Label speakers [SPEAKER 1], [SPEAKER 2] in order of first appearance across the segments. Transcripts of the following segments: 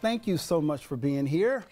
[SPEAKER 1] thank you so much for being here.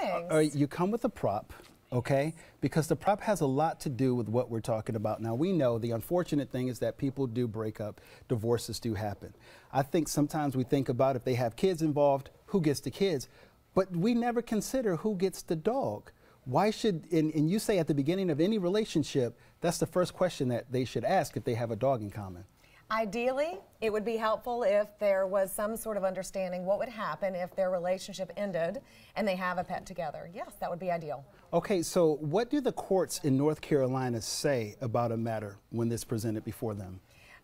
[SPEAKER 2] Thanks.
[SPEAKER 1] Uh, you come with a prop, okay? Because the prop has a lot to do with what we're talking about. Now, we know the unfortunate thing is that people do break up, divorces do happen. I think sometimes we think about if they have kids involved, who gets the kids? But we never consider who gets the dog. Why should, and, and you say at the beginning of any relationship, that's the first question that they should ask if they have a dog in common.
[SPEAKER 2] Ideally, it would be helpful if there was some sort of understanding what would happen if their relationship ended and they have a pet together. Yes, that would be ideal.
[SPEAKER 1] Okay, so what do the courts in North Carolina say about a matter when this presented before them?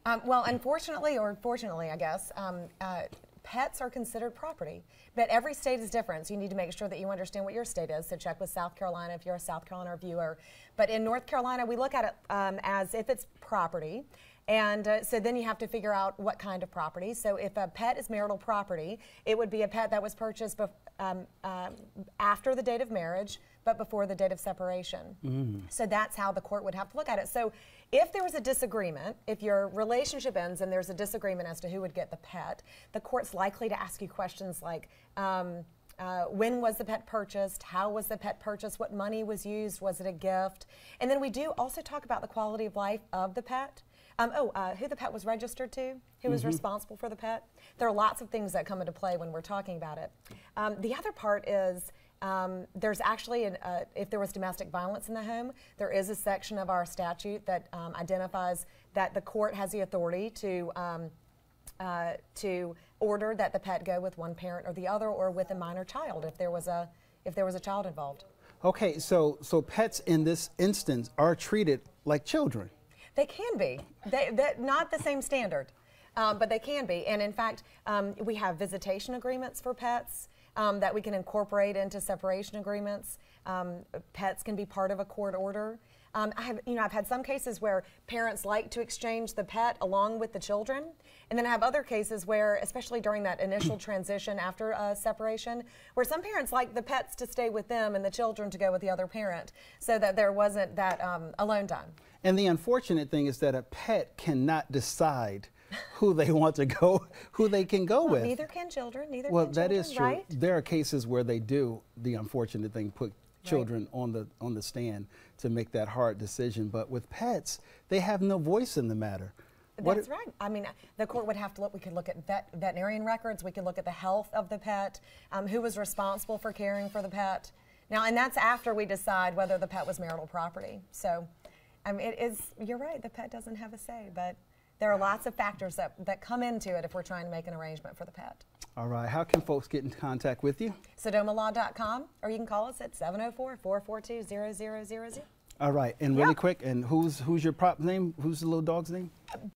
[SPEAKER 2] Um, well, unfortunately, or fortunately, I guess, um, uh, pets are considered property. But every state is different, so you need to make sure that you understand what your state is. So check with South Carolina if you're a South Carolina viewer. But in North Carolina, we look at it um, as if it's property. And uh, so then you have to figure out what kind of property. So if a pet is marital property, it would be a pet that was purchased um, uh, after the date of marriage, but before the date of separation. Mm. So that's how the court would have to look at it. So if there was a disagreement, if your relationship ends and there's a disagreement as to who would get the pet, the court's likely to ask you questions like, um, uh, when was the pet purchased? How was the pet purchased? What money was used? Was it a gift? And then we do also talk about the quality of life of the pet. Um, oh, uh, who the pet was registered to, who was mm -hmm. responsible for the pet. There are lots of things that come into play when we're talking about it. Um, the other part is um, there's actually, an, uh, if there was domestic violence in the home, there is a section of our statute that um, identifies that the court has the authority to um, uh, to order that the pet go with one parent or the other, or with a minor child if there was a if there was a child involved.
[SPEAKER 1] Okay, so so pets in this instance are treated like children.
[SPEAKER 2] They can be. They, not the same standard, um, but they can be. And in fact, um, we have visitation agreements for pets um, that we can incorporate into separation agreements. Um, pets can be part of a court order. Um, I have, you know, I've had some cases where parents like to exchange the pet along with the children, and then I have other cases where, especially during that initial transition after uh, separation, where some parents like the pets to stay with them and the children to go with the other parent, so that there wasn't that um, alone time.
[SPEAKER 1] And the unfortunate thing is that a pet cannot decide who they want to go, who they can go
[SPEAKER 2] well,
[SPEAKER 1] with.
[SPEAKER 2] Neither can children. Neither
[SPEAKER 1] well,
[SPEAKER 2] can
[SPEAKER 1] that
[SPEAKER 2] children,
[SPEAKER 1] is true.
[SPEAKER 2] Right?
[SPEAKER 1] There are cases where they do the unfortunate thing, put children right. on the on the stand to make that hard decision. But with pets, they have no voice in the matter.
[SPEAKER 2] That's right. I mean, the court would have to look. We could look at vet, veterinarian records. We could look at the health of the pet, um, who was responsible for caring for the pet. Now, and that's after we decide whether the pet was marital property. So, I mean, it is. You're right. The pet doesn't have a say, but there are lots of factors that, that come into it if we're trying to make an arrangement for the pet.
[SPEAKER 1] All right. How can folks get in contact with you?
[SPEAKER 2] SodomaLaw.com, or you can call us at 704-442-0000.
[SPEAKER 1] All right. And really yep. quick, and who's who's your prop name? Who's the little dog's name?